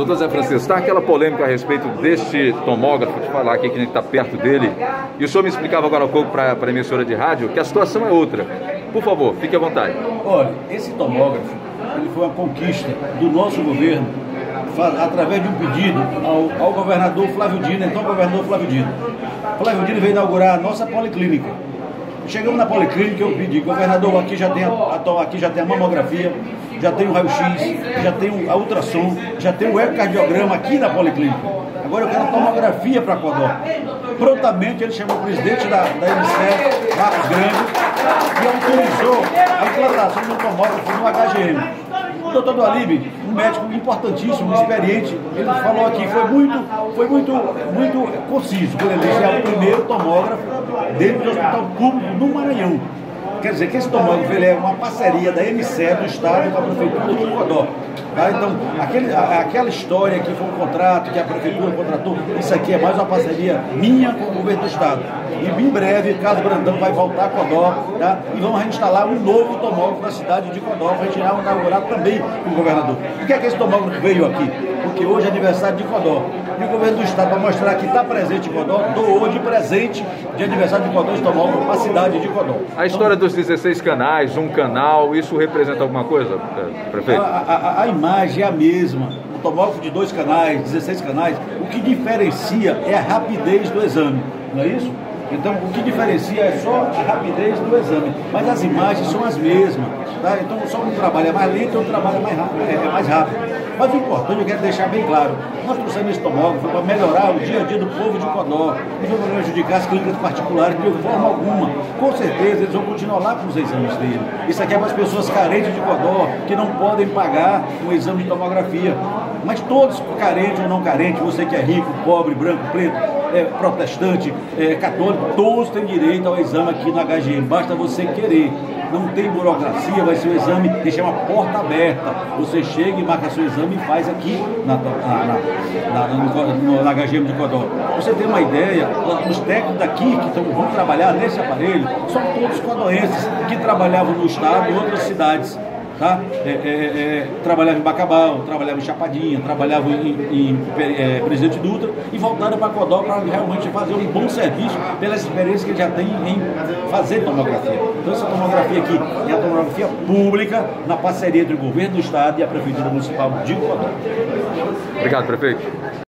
Doutor Zé Francisco, está aquela polêmica a respeito deste tomógrafo, de falar aqui que a gente está perto dele, e o senhor me explicava agora há pouco para a emissora de rádio que a situação é outra. Por favor, fique à vontade. Olha, esse tomógrafo ele foi uma conquista do nosso governo através de um pedido ao, ao governador Flávio Dino, então governador Flávio Dino. Flávio Dino veio inaugurar a nossa policlínica. Chegamos na policlínica, eu pedi, governador, aqui já tem a, aqui já tem a mamografia, já tem o raio-x, já tem a ultrassom, já tem o ecocardiograma aqui na policlínica. Agora eu quero a tomografia para Codó. Prontamente ele chamou o presidente da, da MCE, Marcos Grande, e autorizou a implantação um tomógrafo no HGM. O doutor Dualib, um médico importantíssimo, experiente, ele falou aqui, foi muito, foi muito, muito conciso quando ele disse, é o primeiro tomógrafo dentro do hospital público no Maranhão. Quer dizer que esse tomógrafo ele é uma parceria da MCE do Estado com a Prefeitura de Codó. Tá? Então, aquele, a, aquela história que foi um contrato, que a Prefeitura contratou, isso aqui é mais uma parceria minha com o governo do Estado. E em breve, Carlos Brandão vai voltar a Codó tá? e vamos instalar um novo tomógrafo na cidade de Codó, para a gente inaugurar também com o governador. Por que, é que esse tomógrafo veio aqui? Porque hoje é aniversário de Codó. E o governo do Estado, para mostrar que está presente em Codó, doou de presente de aniversário de Codó esse tomógrafo para a cidade de Codó. A história então, dos 16 canais, um canal, isso representa alguma coisa, prefeito? A, a, a imagem é a mesma. O tomógrafo de dois canais, 16 canais, o que diferencia é a rapidez do exame, não é isso? Então, o que diferencia é só a rapidez do exame, mas as imagens são as mesmas. Tá? Então, só um trabalho é mais lento e outro trabalho é mais rápido. É, é mais rápido. Mas o importante, eu quero deixar bem claro, nós trouxemos esse tomógrafo para melhorar o dia a dia do povo de Codó, não foi para prejudicar as clínicas particulares de forma alguma. Com certeza eles vão continuar lá com os exames dele. Isso aqui é para as pessoas carentes de Codó, que não podem pagar um exame de tomografia. Mas todos, carentes ou não carentes, você que é rico, pobre, branco, preto, é, protestante, é, católico, todos têm direito ao exame aqui na HGM, basta você querer. Não tem burocracia, vai ser o exame que chama porta aberta. Você chega e marca seu exame e faz aqui na, na, na, na HGM de Codó. Você tem uma ideia, os técnicos daqui que tão, vão trabalhar nesse aparelho são todos codoenses que trabalhavam no estado e outras cidades tá? É, é, é, trabalhava em Bacabal, trabalhava em Chapadinha, trabalhava em, em é, Presidente Dutra e voltaram para Codó para realmente fazer um bom serviço pela experiência que já tem em fazer tomografia. Então essa tomografia aqui é a tomografia pública na parceria entre o governo do estado e a Prefeitura Municipal de Codó. Obrigado, prefeito.